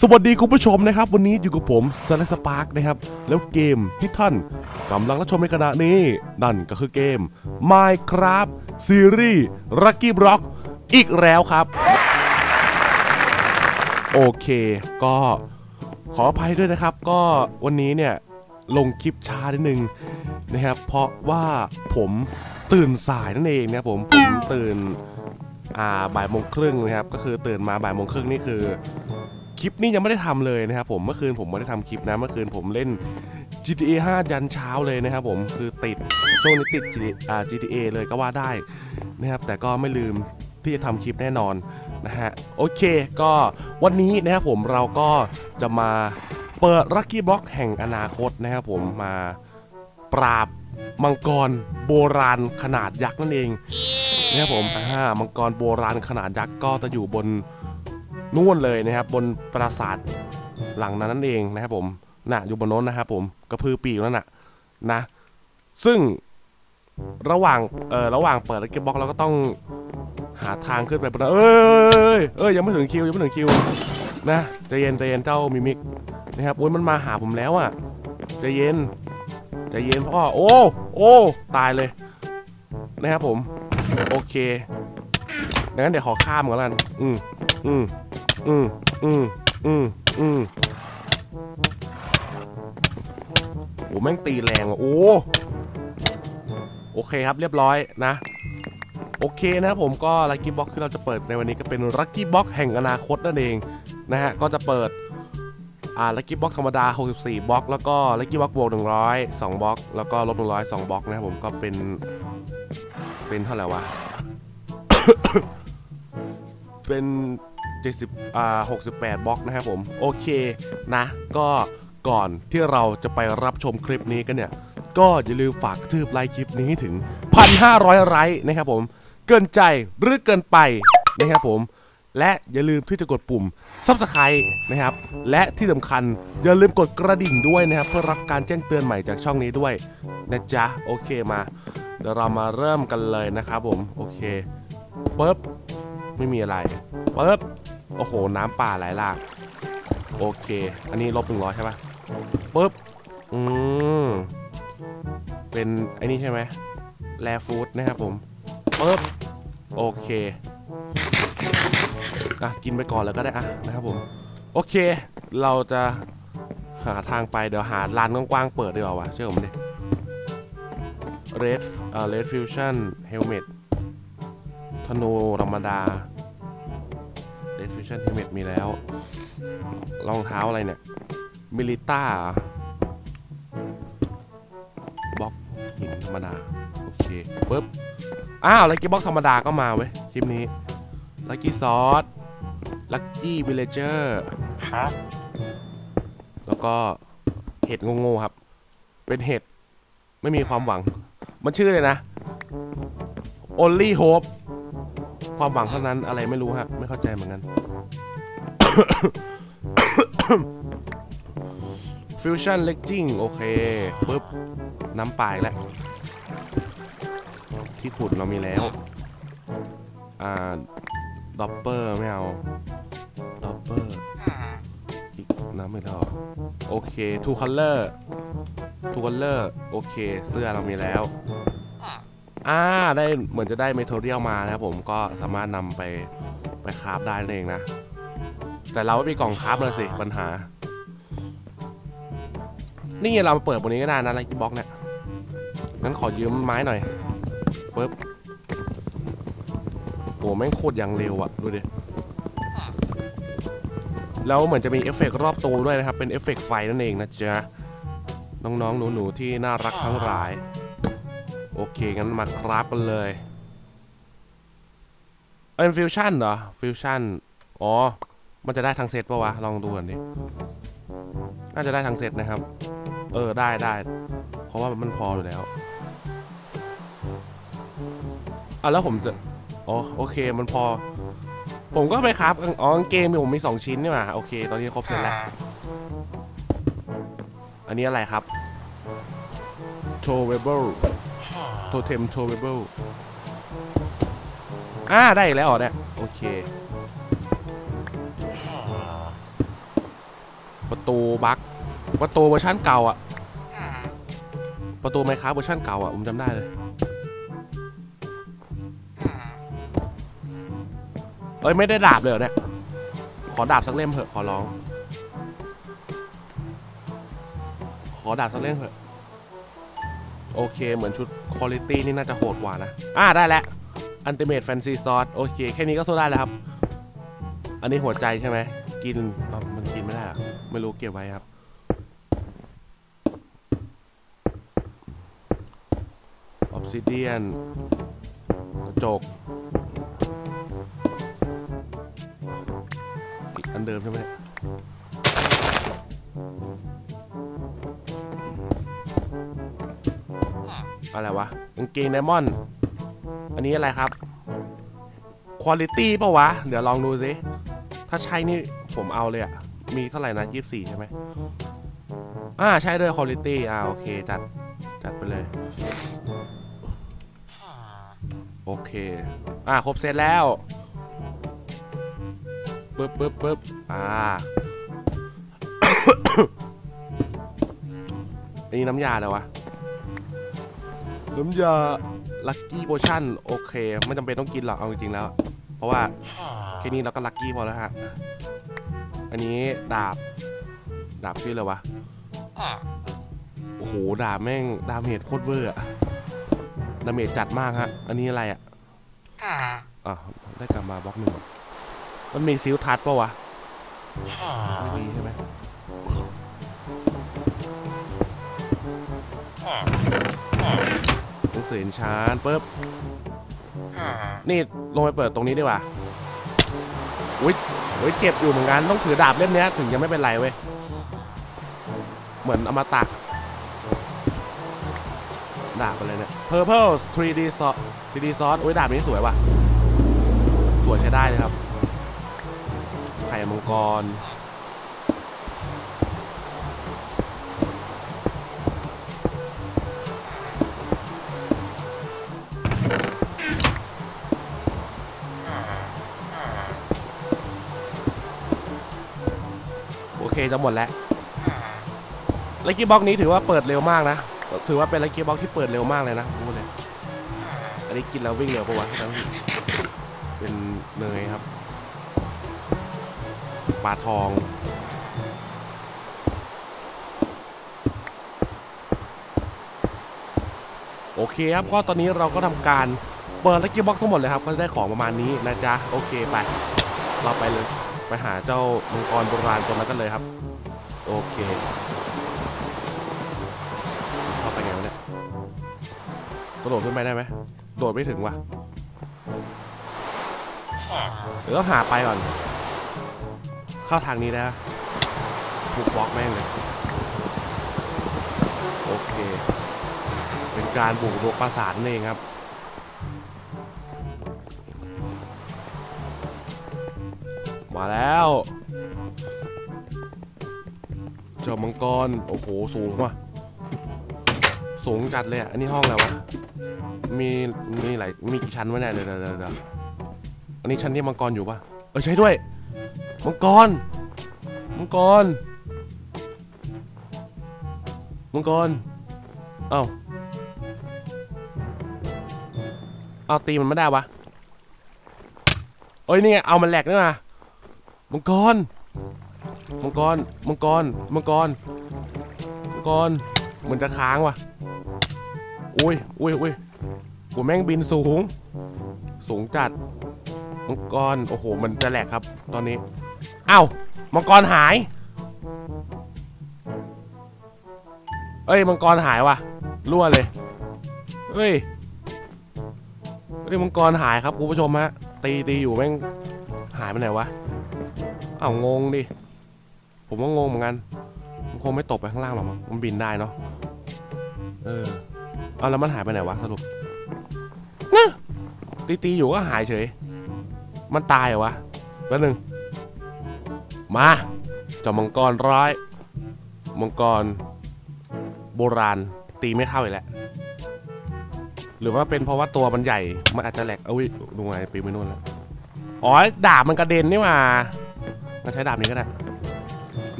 สวัสดีคุณผู้ชมนะครับ วันนี้อยู่กับผมซ l ลสปาร์กนะครับแล้วเกมที่ท่านกำลังรับชมในขณะนี้ นั่นก็คือเกม Minecraft ซีรีส์ Lucky Block อีกแล้วครับ โอเคก็ขออภัยด้วยนะครับ ก็วันนี้เนี่ยลงคลิปช้านิดนึงนะครับเพราะว่าผมตื่นสายนั่นเองนะครับผมผมตื่นอ่าบ่ายโมงครึ่งนะครับ ก็คือตื่นมาบ่ายโมงครึ่งนี่คือ คลิปนี้ยังไม่ได้ทำเลยนะครับผมเมื่อคืนผมไม่ได้ทำคลิปนะเมื่อคืนผมเล่น GTA 5 ยันเช้าเลยนะครับผมคือติดช่วงนี้ติด GTA GTA เลยก็ว่าได้นะครับแต่ก็ไม่ลืมที่จะทำคลิปแน่นอนนะฮะโอเคก็วันนี้นะครับผมเราก็จะมาเปิด Lucky Block แห่งอนาคตนะครับผมมาปราบมังกรโบราณขนาดยักษ์นั่นเองนะครับผมอ่ามังกรโบราณขนาดยักษ์ก็จะอยู่บน นู่นเลยนะครับ บนปราสาทหลังนั้นนั่นเองนะครับผมน่ะอยู่บนโน้นนะครับผมกระพือปีกนั่นน่ะนะ ซึ่งระหว่างเอ่อระหว่างเปิดเก็บบล็อกเราก็ต้องหาทางขึ้นไปบนนั้นเอ้ยเอ้ยยังไม่ถึงคิวยังไม่ถึงคิวนะใจเย็นใจเย็นเจ้ามิมิกนะครับโอ้ยมันมาหาผมแล้วอะใจเย็นใจเย็นพ่อโอ้โอ้ตายเลยนะครับผม โอเคงั้นเดี๋ยวขอข้ามก่อนละกัน อืมอืม อืมอืมอืมอืมโอ้แม่งตีแรงอะโอ้โอเคครับเรียบร้อยนะ โอเคนะครับผมก็ลั c กี้บ็อกที่เราจะเปิดในวันนี้ก็เป็นลั c กี้บ็อกแห่งอนาคตนั่นเองนะฮะก็จะเปิดอ่าลั c กี้บ็อกธรรมดา 64บล็อกแล้วก็ลั c กี้บ็อกบวก100 2บล็อกแล้วก็ลบ100 2บล็อกนะครับผมก็เป็นเป็นเท่าไหร่วะเป็น 70อ่า68บล็อกนะครับผมโอเคนะ ก็ก่อนที่เราจะไปรับชมคลิปนี้กันเนี่ย ก็อย่าลืมฝากทืบไลค์คลิปนี้ถึง 1,500 ไลค์นะครับผม เกินใจหรือเกินไปนะครับผม และอย่าลืมที่จะกดปุ่ม Subscribe นะครับ และที่สำคัญอย่าลืมกดกระดิ่งด้วยนะครับ เพื่อรับการแจ้งเตือนใหม่จากช่องนี้ด้วยนะจ๊ะโอเคมาเดี๋ยวเรามาเริ่มกันเลยนะครับผม โอเคปึ๊บไม่มีอะไรปึ๊บ โอ้โห น้ำป่าไหลหลาก โอเค อันนี้ลบหนึ่งร้อยใช่ปะปึ๊บ อืม เป็นไอ้นี่ใช่ไหมแลฟูดนะครับผมปึ๊บ โอเค อะ กินไปก่อนแล้วก็ได้อะนะครับผม โอเค เราจะหาทางไปเดี๋ยวหาลานกว้างๆเปิดดีกว่าวะเชื่อผมดิ Red เอ่อ Red Fusion Helmet ธนูธรรมดา Red Fusion Helmet มีแล้ว รองเท้าอะไรเนี่ย มิลิต้าบล็อกหินธรรมดา โอเคปึ๊บ อ้าว Lucky Block ธรรมดาก็มาเว้ย คลิปนี้ Lucky Sword Lucky Villager แล้วก็เห็ดงงๆครับ เป็นเห็ด ไม่มีความหวัง มันชื่อเลยนะ only hope ความหวังเท่านั้นอะไรไม่รู้ฮะ ไม่เข้าใจเหมือนกัน Fusion Legging โอเคปึ๊บ น้ำปลายแล้ว ที่ขุดเรามีแล้ว อ่าดอปเปอร์ไม่เอาดอปเปอร์อีกน้ำไม่ได้โอเคทูคัลเลอร์ทูคัลเลอร์โอเค เสื้อเรามีแล้ว อ่าได้เหมือนจะได้เมทัลเรียลมานะครับผมก็สามารถนำไปไปคราฟได้นั่นเองนะ แต่เราไม่มีกล่อง craft เลยสิปัญหา นี่เรามาเปิดบนนี้ก็ได้นะ Lucky Block เนี่ยงั้นขอยืมไม้หน่อยปึ๊บโอ้แม่งโคตรอย่างเร็วอะดูดิแล้วเหมือนจะมีเอฟเฟกต์รอบตัวด้วยนะครับ เป็นเอฟเฟกต์ไฟนั่นเองนะจ๊ะ น้องๆหนูๆที่น่ารักทั้งหลาย โอเค งั้นมา craft กันเลยInfusion เหรอ ฟิวชั่น อ๋อ มันจะได้ทั้งเซตปะวะ ลองดูกันดิ น่าจะได้ทั้งเซตนะครับ เออ ได้ได้ เพราะว่ามันพออยู่แล้วอะแล้วผมจะ อ๋อ โอเค มันพอ ผมก็ไปครับ อ๋อกางเกงผมมี2ชิ้นนี่หว่า โอเค ตอนนี้ครบเสร็จแล้ว อันนี้อะไรครับ t o w a b l e Totem t o w a b l e อ่าได้อีกแล้วเหรอเนี่ยโอเค ประตูบั๊กประตูเวอร์ชันเก่าอะประตูไมค้าเวอร์ชันเก่าอะผมจำได้เลยเอ้ยไม่ได้ดาบเลยเหรอเนี่ยขอดาบสักเล่มเถอะขอร้อง ขอดาบสักเล่มเถอะ โอเค เหมือนชุดคุณ i t y นี่น่าจะโหดกว่านะ อ่าได้แล้ว Ultimate Fancy Sword โอเค แค่นี้ก็สู้ได้แล้วครับ อันนี้หัวใจใช่ไหมกินอ้ามันกินไม่ได้ไม่รู้เก็บไว้ครับ ออ s ซิเดียนกระจก อันเดิมใช่ไหม อะไรวะกางเกงไดมอนด์อันนี้อะไรครับคุณ i t y ป่าวะ เดี๋ยวลองดูสิถ้าใช่นี่ผมเอาเลยอะมีเท่าไหร่นะ24ใช่ไหมอ่าใช่ด้วยคุณ i t y อ่าโอเค จัด จัดไปเลย โอเค อ่าครบเสร็จแล้วปึ๊บปึ๊บปึ๊บอ่าอันนี้น้ำยาเลยวะ น้ำยาลัคกี้โพชั่นโอเค ไม่จำเป็นต้องกินหรอกเอาจริงๆแล้ว เพราะว่าแค่นี้เราก็ลัคกี้พอแล้วฮะ อันนี้ดาบ ดาบชื่ออะไรวะ โอ้โห ดาบแม่ง damage โคตรเวอร์อะ damage จัดมากฮะ อันนี้อะไรอะอะได้กลับมาบล็อกหนึ่งมันมี Silk Touch ปะวะ ไม่มีใช่ไหม หนังสือชานปุ๊บนี่ลงไปเปิดตรงนี้ดีกว่าอุ้ยอุ้ยเจ็บอยู่เหมือนกันต้องถือดาบเล่มนี้ถึงจะไม่เป็นไรเว้ยเหมือนอมตะดาบอะไรเนี่ย Purple 3D Sword 3D Sword อุ้ยดาบนี้สวยว่ะ สวยใช้ได้เลยครับ ไข่มังกร จะหมดแล้ว Lucky Block นี้ถือว่าเปิดเร็วมากนะ ถือว่าเป็น Lucky Block ที่เปิดเร็วมากเลยนะพูดเลย อันนี้กินแล้ววิ่งเร็วปะวะทั้งที่เป็นเนยครับ ปลาทอง โอเคครับ ก็ตอนนี้เราก็ทำการเปิด Lucky Block ทั้งหมดเลยครับ ก็จะได้ของประมาณนี้นะจ๊ะ โอเคไป เราไปเลย ไปหาเจ้ามังกรโบราณตัวนั้นกันเลยครับ โอเคเข้าไปไงวะเนี่ยกระโดดขึ้นไปได้ไหมโดดไม่ถึงว่ะเดี๋ยวต้องหาไปก่อน เข้าทางนี้นะถูกบล็อกแม่งเลยโอเค เป็นการบุกรุกปราสาทนั่นเองครับ มาแล้วเจ้ามังกรโอ้โหสูงว่ะสูงจัดเลยอะอันนี้ห้องอะไรวะมีมีหลายมีกี่ชั้นวะเนี่ยเดี๋ยวเดี๋ยวเดี๋ยวเดี๋ยวอันนี้ชั้นที่มังกรอยู่ปะเออใช่ด้วยมังกรมังกรมังกรเอ้าเอาตีมันไม่ได้วะเอ้ยนี่ไงเอามันแหลกนี่มา มังกร มังกร มังกร มังกร มังกรมันจะค้างว่ะ อุ้ยอุ้ยอุ้ยกูแม่งบินสูง สูงจัด มังกร โอ้โห มันจะแหลกครับ ตอนนี้เอ้ามังกรหาย เอ้ย มังกรหายว่ะ รั่วเลย เฮ้ย เฮ้ย มังกรหายครับคุณผู้ชมฮะ ตีตีอยู่แม่ง หายไปไหนวะเอ้างงดิ ผมว่างงเหมือนกัน มันคงไม่ตกไปข้างล่างหรอกมั้งมันบินได้เนาะ เออ เอาแล้วมันหายไปไหนวะสรุปนะตีตีอยู่ก็หายเฉย มันตายเหรอวะแป๊บนึง มาเจ้ามังกรร้ายมังกร โบราณ ตีไม่เข้าอีกแล้วหรือว่าเป็นเพราะว่าตัวมันใหญ่ มันอาจจะแหลกเอ้ยดูไงปีนไปนู่นแล้ว อ๋อดาบมันกระเด็นนี่ว่ามาใช้ดาบนี้ก็ได้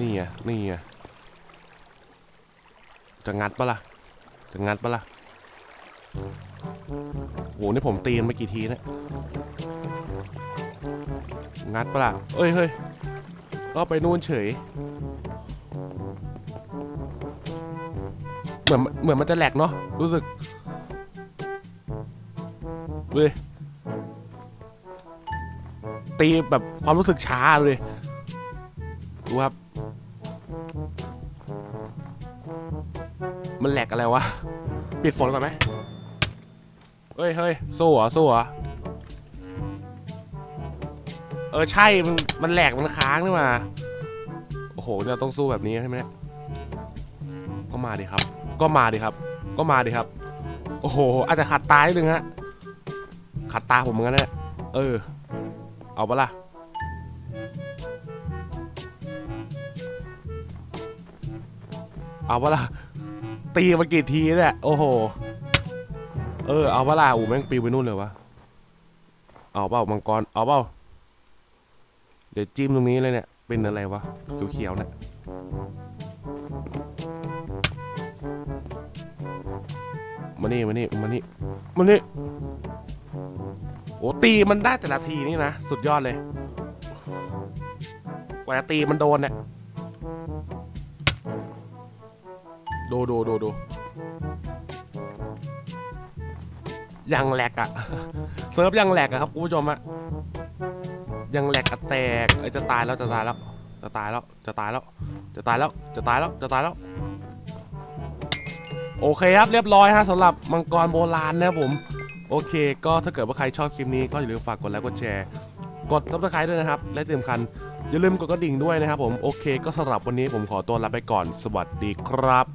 นี่ไงนี่ไงจะงัดปะล่ะจะงัดปะล่ะโหนี่ผมตีนไปกี่ทีเนะงัดปะล่ะเอ้ยเฮ้ยก็ไปนู่นเฉย เหมือนเหมือนมันจะแหลกเนาะรู้สึกเว้ย ตีแบบความรู้สึกช้าเลยดูครับ มันแหลกอะไรวะ ปิดฝนก่อนไหมเฮ้ยเฮ้ยสู้เหรอสู้เหรอเออใช่ มันมันแหลกมันค้างนี่มา โอ้โหเนี่ยต้องสู้แบบนี้ใช่ไหมก็มาดิครับ ก็มาดิครับ ก็มาดิครับ โอ้โห อาจจะขัดตานิดนึงฮะ ขัดตาผมเหมือนกันนะเออ เอาปะล่ะเอาปะล่ะตีมากี่ทีเนี่ยโอ้โห เออ เอาปะล่ะอูแม่งปิวไปนู่นเลยวะ เอาเปล่ามังกร เอาเปล่า เดี๋ยวจิ้มตรงนี้เลยเนี่ย เป็นอะไรวะเขียวๆเนี่ยมานี่มานี่มานี่มานี่ โอ้ตีมันได้แต่ละทีนี่นะ สุดยอดเลยกว่าจะตีมันโดนเนี่ยดูดูดูดูยังแหลกอะเซิร์ฟยังแหลกอะครับคุณผู้ชมอะยังแหลกอะแตกเอ้ยจะตายแล้วจะตายแล้วจะตายแล้วจะตายแล้วจะตายแล้วจะตายแล้วจะตายแล้ว โอเคครับเรียบร้อยฮะสำหรับมังกรโบราณนะผม โอเค ก็ถ้าเกิดว่าใครชอบคลิปนี้ก็อย่าลืมฝากกดไลค์กดแชร์ กด subscribe ด้วยนะครับ และที่สำคัญอย่าลืมกดกระดิ่งด้วยนะครับผม โอเค ก็สำหรับวันนี้ผมขอตัวลาไปก่อน สวัสดีครับ